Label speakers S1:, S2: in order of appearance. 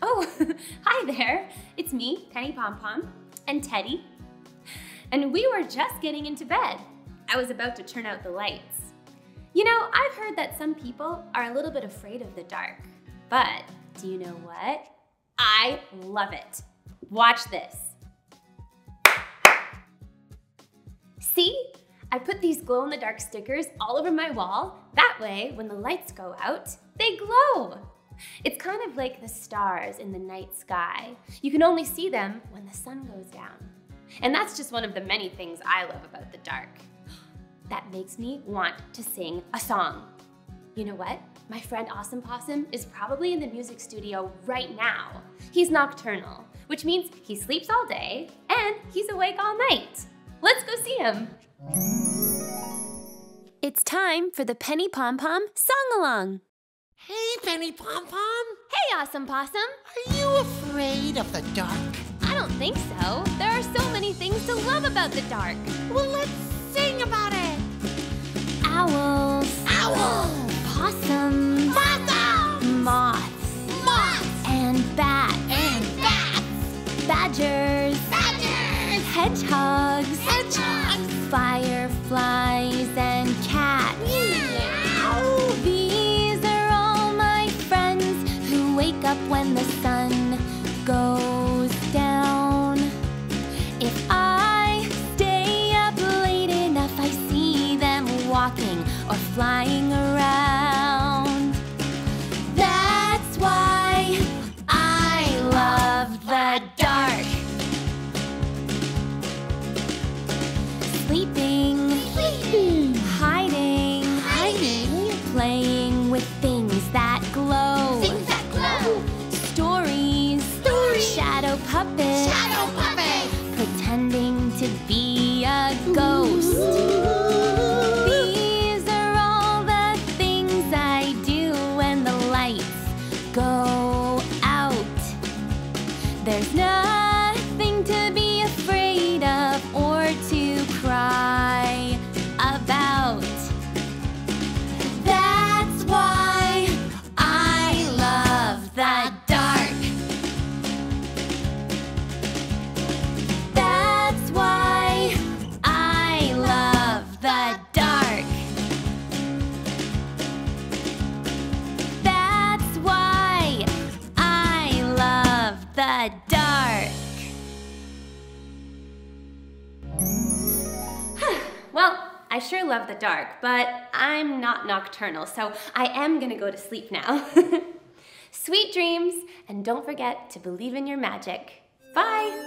S1: Oh, hi there. It's me, Penny Pom Pom, and Teddy. And we were just getting into bed. I was about to turn out the lights. You know, I've heard that some people are a little bit afraid of the dark. But do you know what? I love it. Watch this. See? I put these glow in the dark stickers all over my wall. That way, when the lights go out, they glow. It's kind of like the stars in the night sky. You can only see them when the sun goes down. And that's just one of the many things I love about the dark. That makes me want to sing a song. You know what? My friend Awesome Possum is probably in the music studio right now. He's nocturnal, which means he sleeps all day and he's awake all night. Let's go see him. It's time for the Penny Pom Pom song along.
S2: Hey, Penny Pom Pom.
S1: Hey, Awesome Possum.
S2: Are you afraid of the dark?
S1: I don't think so. There are so many things to love about the dark.
S2: Well, let's sing about it.
S1: Owls.
S2: Owls.
S1: Possums.
S2: Possums.
S1: Moths.
S2: Moths.
S1: And bats.
S2: And bats.
S1: Badgers.
S2: Badgers.
S1: Hedgehogs.
S2: Hedgehogs.
S1: Flying around. That's why I love the dark. Sleeping, hiding,
S2: Hiding.
S1: playing with things that glow.
S2: Things that glow.
S1: Stories, shadow puppets,
S2: Shadow puppet.
S1: pretending to be a ghost. Dark. well, I sure love the dark, but I'm not nocturnal, so I am gonna go to sleep now. Sweet dreams, and don't forget to believe in your magic. Bye!